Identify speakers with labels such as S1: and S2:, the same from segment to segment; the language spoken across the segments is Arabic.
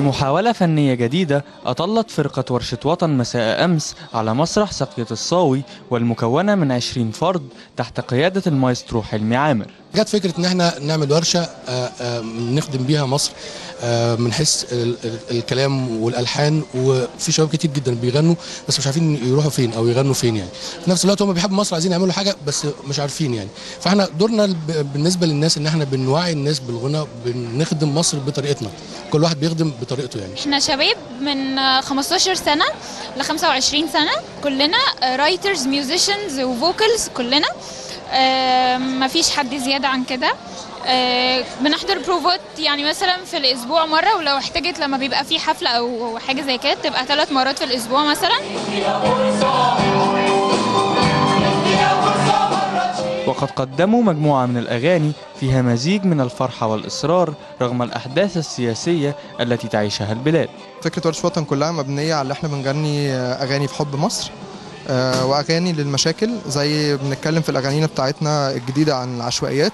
S1: محاولة فنية جديدة أطلت فرقة ورشة وطن مساء أمس على مسرح ساقية الصاوي والمكونة من 20 فرد تحت قيادة المايسترو حلمي عامر.
S2: جت فكرة إن إحنا نعمل ورشة آه، آه، نخدم بيها مصر آه، من حيث ال- ال- الكلام والألحان وفي شباب كتير جدا بيغنوا بس مش عارفين يروحوا فين أو يغنوا فين يعني. في نفس الوقت هم بيحبوا مصر عايزين يعملوا حاجة بس مش عارفين يعني. فإحنا دورنا بالنسبة للناس إن إحنا بنوعي الناس بالغنى بنخدم مصر بطريقتنا. كل واحد بيخدم بطريقته يعني.
S3: إحنا شباب من آه، 15 سنة ل 25 سنة كلنا writers musicians و vocals كلنا. مفيش حد زيادة عن كده. آه، بنحضر بروفات يعني مثلا في الأسبوع مرة ولو احتاجت لما بيبقى في حفلة أو حاجة زي كده تبقى ثلاث مرات في الأسبوع مثلا.
S1: وقد قدموا مجموعة من الأغاني فيها مزيج من الفرحة والإصرار رغم الأحداث السياسية التي تعيشها البلاد.
S4: فكرة ورشة وطن كلها مبنية على اللي إحنا بنغني أغاني في حب مصر. آه، وأغاني للمشاكل زي بنتكلم في الأغانينا بتاعتنا الجديدة عن العشوائيات.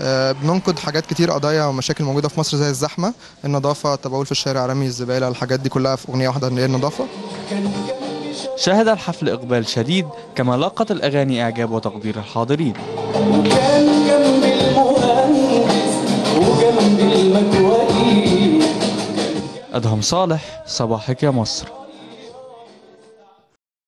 S4: آه، بننقد حاجات كتير قضايا ومشاكل موجودة في مصر زي الزحمة النظافة التبول في الشارع رمي الزبالة الحاجات دي كلها في أغنية واحدة اللي هي النظافة.
S1: شهد الحفل إقبال شديد كما لاقت الأغاني إعجاب وتقدير الحاضرين.
S5: وكان جنب المهندس وجنب المكوائي
S1: أدهم صالح صباحك يا مصر.